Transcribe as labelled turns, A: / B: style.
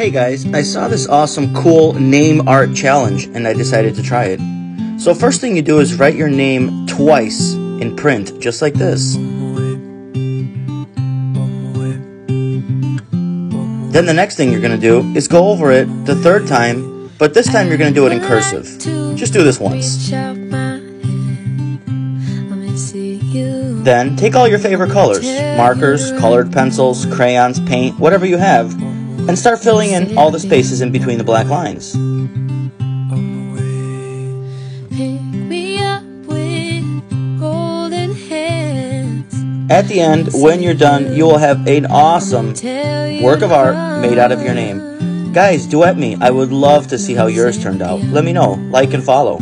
A: Hey guys, I saw this awesome cool name art challenge and I decided to try it. So first thing you do is write your name twice in print, just like this. Then the next thing you're going to do is go over it the third time, but this time you're going to do it in cursive. Just do this once. Then take all your favorite colors, markers, colored pencils, crayons, paint, whatever you have, and start filling in all the spaces in between the black lines. At the end, when you're done, you will have an awesome work of art made out of your name. Guys, duet me. I would love to see how yours turned out. Let me know. Like and follow.